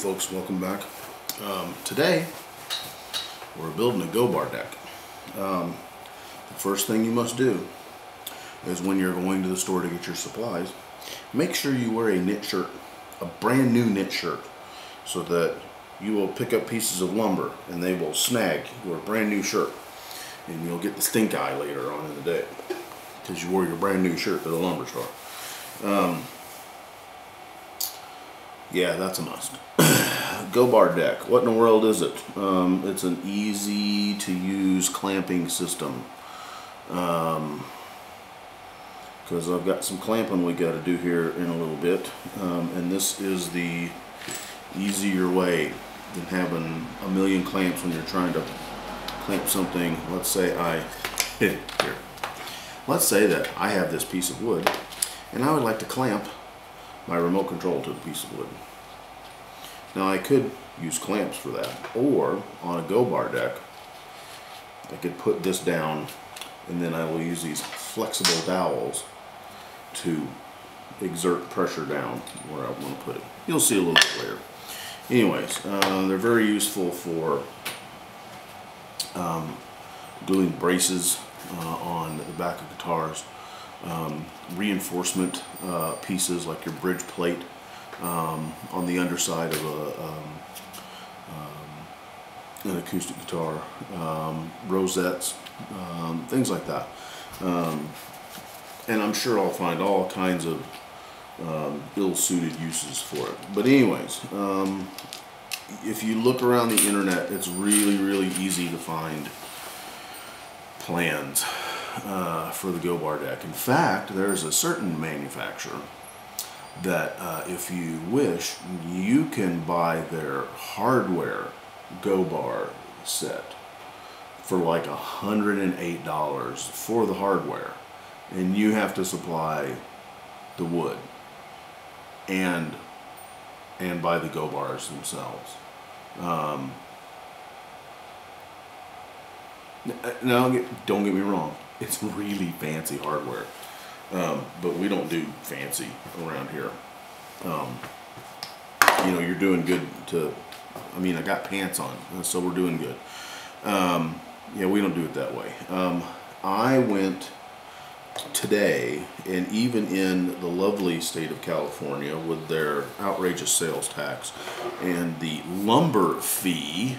Folks, welcome back. Um, today, we're building a go bar deck. Um, the first thing you must do is when you're going to the store to get your supplies, make sure you wear a knit shirt, a brand new knit shirt, so that you will pick up pieces of lumber and they will snag your brand new shirt. And you'll get the stink eye later on in the day because you wore your brand new shirt to the lumber store. Um, yeah, that's a must. Go bar deck. What in the world is it? Um, it's an easy to use clamping system. Um, because I've got some clamping we got to do here in a little bit. Um, and this is the easier way than having a million clamps when you're trying to clamp something. Let's say I, here, let's say that I have this piece of wood and I would like to clamp my remote control to the piece of wood. Now I could use clamps for that, or on a go bar deck, I could put this down and then I will use these flexible dowels to exert pressure down where I want to put it. You'll see a little bit later. Anyways, uh, they're very useful for um, doing braces uh, on the back of guitars, um, reinforcement uh, pieces like your bridge plate um, on the underside of a, um, um, an acoustic guitar, um, rosettes, things like that. and I'm sure I'll find all kinds of ill-suited uses for it. But anyways, if you look around the internet, it's really, really easy to find plans uh, for the Go Bar deck. In fact, there's a certain manufacturer that uh, if you wish, you can buy their hardware Go Bar set for like $108 for the hardware. And you have to supply the wood and and buy the Go Bars themselves. Um, now, don't get me wrong, it's really fancy hardware. Um, but we don't do fancy around here. Um, you know, you're doing good to, I mean, I got pants on, so we're doing good. Um, yeah, we don't do it that way. Um, I went today, and even in the lovely state of California with their outrageous sales tax and the lumber fee,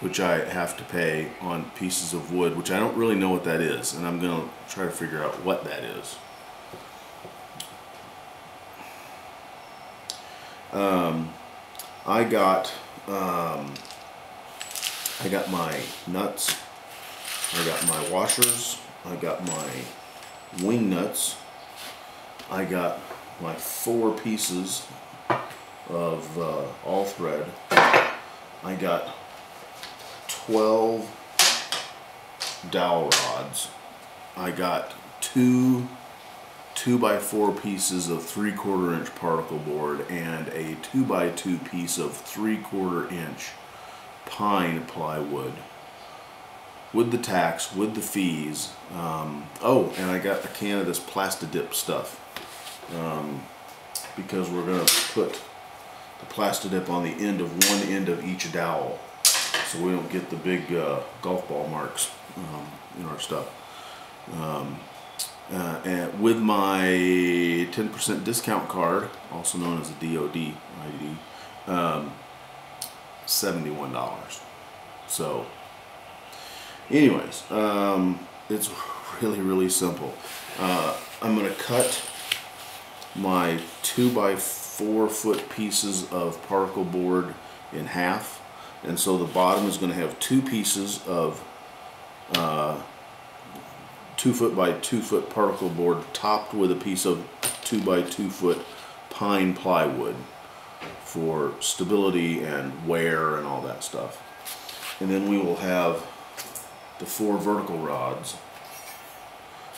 which I have to pay on pieces of wood, which I don't really know what that is, and I'm going to try to figure out what that is. Um, I got um, I got my nuts, I got my washers, I got my wing nuts, I got my four pieces of uh, all thread, I got 12 dowel rods. I got two two by four pieces of three quarter inch particle board and a two by two piece of three quarter inch pine plywood with the tax, with the fees. Um, oh, and I got a can of this Plastidip stuff um, because we're going to put the Plastidip on the end of one end of each dowel so we don't get the big uh, golf ball marks um, in our stuff. Um, uh, and with my 10% discount card, also known as a DOD ID, um, $71. So, anyways, um, it's really, really simple. Uh, I'm going to cut my 2 by 4 foot pieces of particle board in half and so the bottom is going to have two pieces of uh, two foot by two foot particle board topped with a piece of two by two foot pine plywood for stability and wear and all that stuff. And then we will have the four vertical rods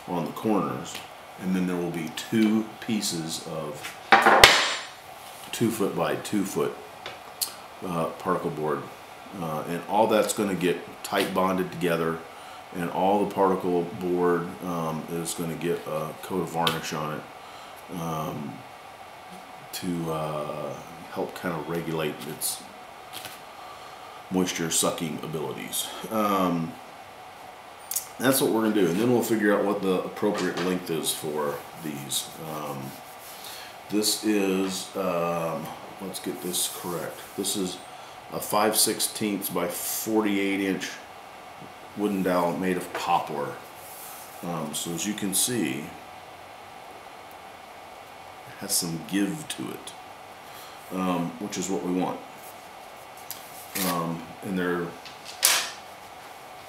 on the corners. And then there will be two pieces of two foot by two foot uh, particle board. Uh, and all that's going to get tight bonded together and all the particle board um, is going to get a coat of varnish on it. Um, to uh, help kind of regulate its moisture sucking abilities. Um, that's what we're going to do, and then we'll figure out what the appropriate length is for these. Um, this is, um, let's get this correct. This is a 5 16ths by 48 inch wooden dowel made of poplar. Um, so as you can see, it has some give to it, um, which is what we want. Um, and they're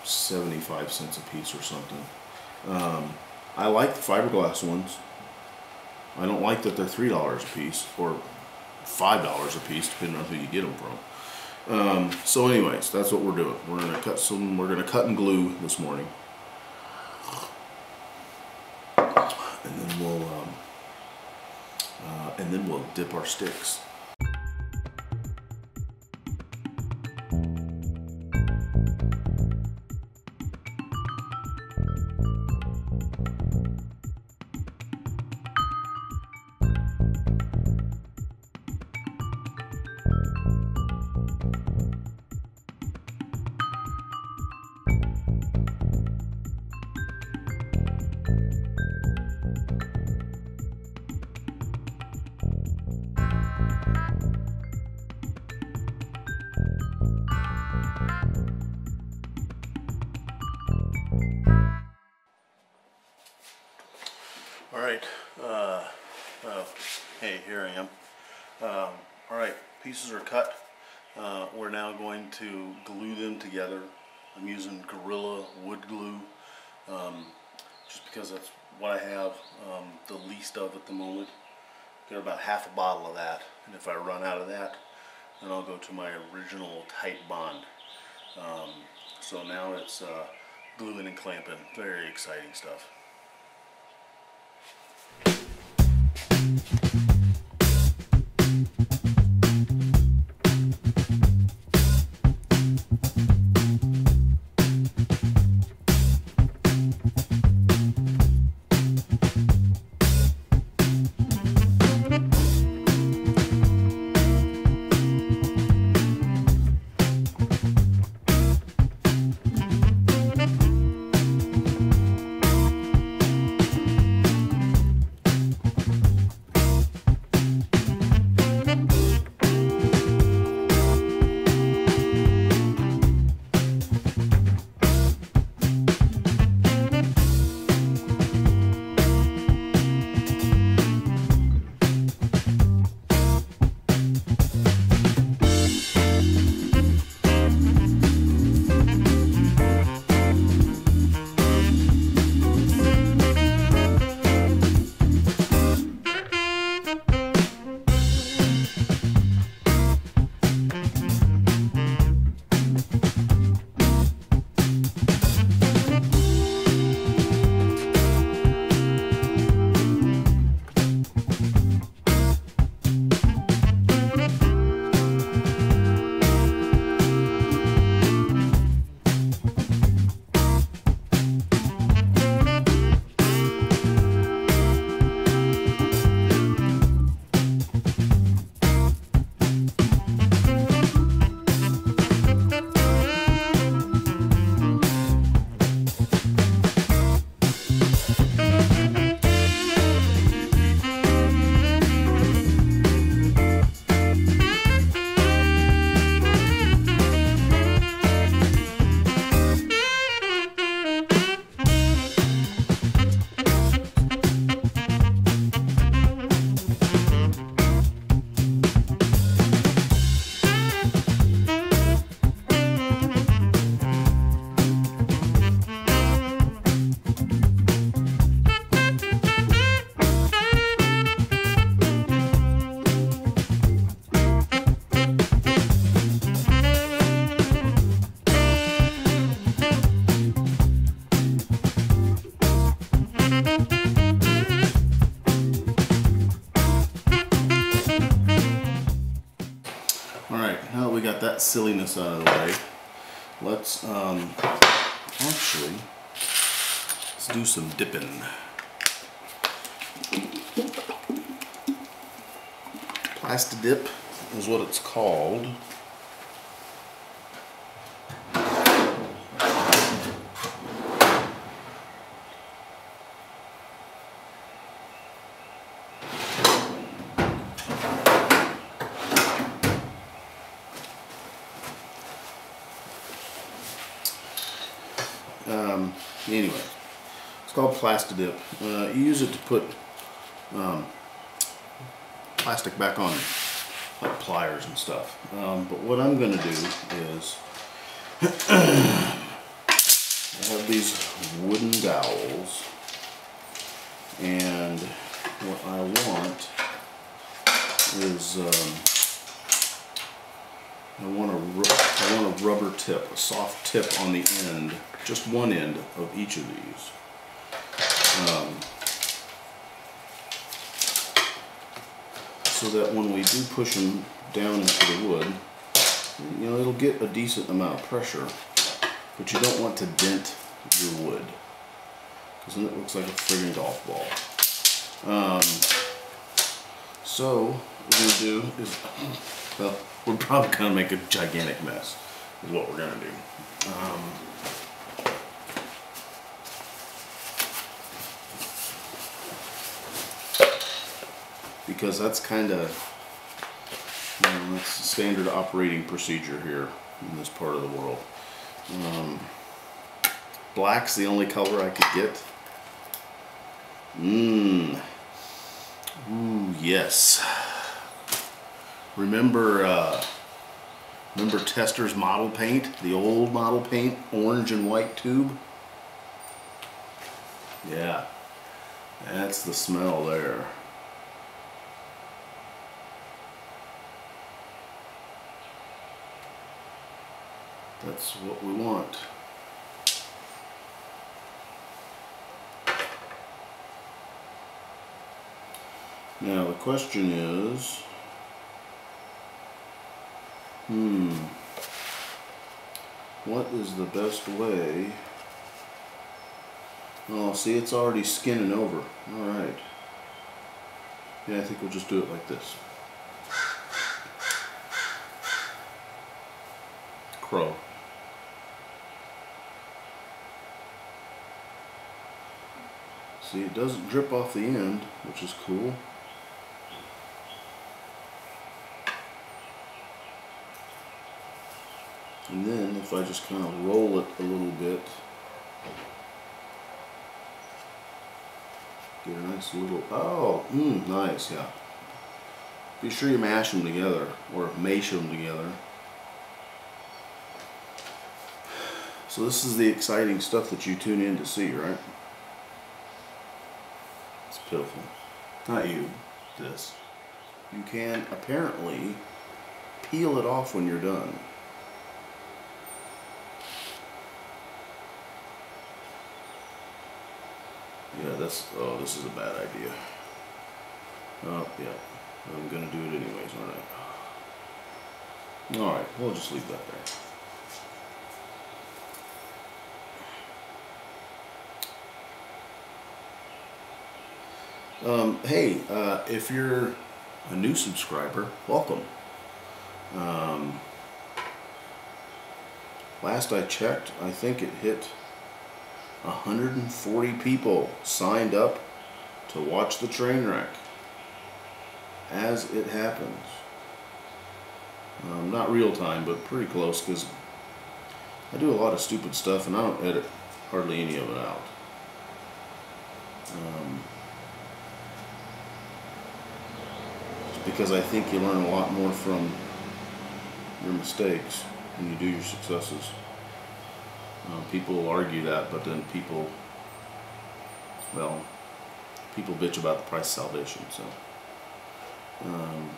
75 cents a piece or something. Um, I like the fiberglass ones. I don't like that they're three dollars a piece or five dollars a piece, depending on who you get them from. Um, so, anyways, that's what we're doing. We're gonna cut some. We're gonna cut and glue this morning, and then we'll um, uh, and then we'll dip our sticks. Here I am. Um, all right, pieces are cut. Uh, we're now going to glue them together. I'm using Gorilla wood glue um, just because that's what I have um, the least of at the moment. Got about half a bottle of that, and if I run out of that, then I'll go to my original Titebond. Um, so now it's uh, gluing and clamping. Very exciting stuff. Got that silliness out of the way, let's um, actually let's do some dipping. Plastidip is what it's called. Um, anyway, it's called Plastidip. Uh, you use it to put um, plastic back on like pliers and stuff. Um, but what I'm going to do is I have these wooden dowels and what I want is um, I want a I want a rubber tip, a soft tip on the end, just one end of each of these. Um, so that when we do push them down into the wood, you know, it'll get a decent amount of pressure, but you don't want to dent your wood, because then it looks like a friggin' golf ball. Um, so, what we're to do is, well, we're probably going to make a gigantic mess, is what we're to do. Um, because that's kind of you know, that's standard operating procedure here in this part of the world. Um, black's the only color I could get. Mmm. Ooh, yes. Remember, uh, remember Testor's model paint? The old model paint, orange and white tube? Yeah, that's the smell there. That's what we want. Now the question is, hmm, what is the best way? Oh, see, it's already skinning over. All right. Yeah, I think we'll just do it like this. Crow. See, it doesn't drip off the end, which is cool. And then if I just kind of roll it a little bit, get a nice little, oh, mm, nice, yeah. Be sure you mash them together, or mash them together. So this is the exciting stuff that you tune in to see, right? Pitiful. Not you, this. You can apparently peel it off when you're done. Yeah, that's, oh, this is a bad idea. Oh, yeah. I'm gonna do it anyways, aren't I? Alright, we'll just leave that there. Um, hey, uh, if you're a new subscriber, welcome. Um, last I checked, I think it hit 140 people signed up to watch the train wreck as it happens. Um, not real time, but pretty close because I do a lot of stupid stuff and I don't edit hardly any of it out. Um, because I think you learn a lot more from your mistakes than you do your successes. Uh, people argue that, but then people, well, people bitch about the price of salvation. So, um,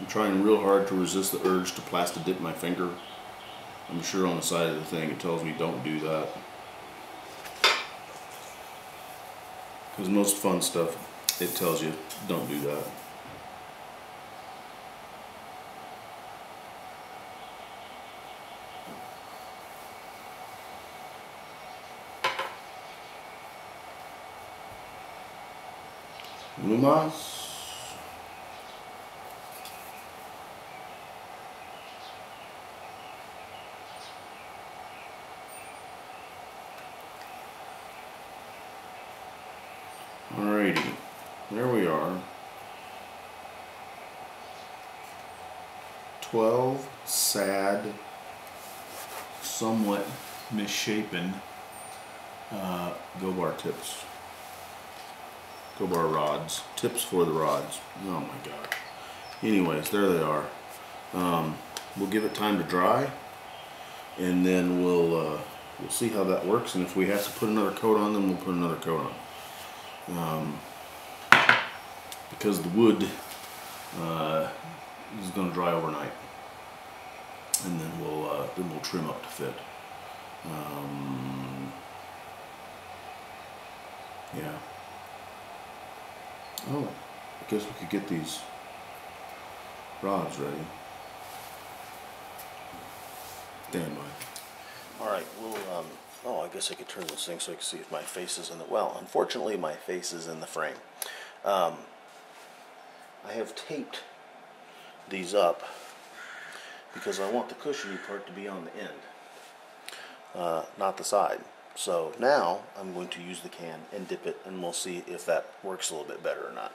I'm trying real hard to resist the urge to plastic dip my finger. I'm sure on the side of the thing it tells me don't do that. Because most fun stuff, it tells you don't do that. Lumas. 12 sad, somewhat misshapen uh, go bar tips. Go bar rods. Tips for the rods. Oh my god. Anyways, there they are. Um, we'll give it time to dry and then we'll uh, we'll see how that works and if we have to put another coat on them we'll put another coat on. Um, because the wood uh, is going to dry overnight, and then we'll uh, then we'll trim up to fit. Um, yeah. Oh, I guess we could get these rods ready. Stand by. All right, we'll, um, oh, I guess I could turn this thing so I can see if my face is in the, well, unfortunately my face is in the frame. Um, I have taped these up because I want the cushiony part to be on the end, uh, not the side. So now I'm going to use the can and dip it and we'll see if that works a little bit better or not.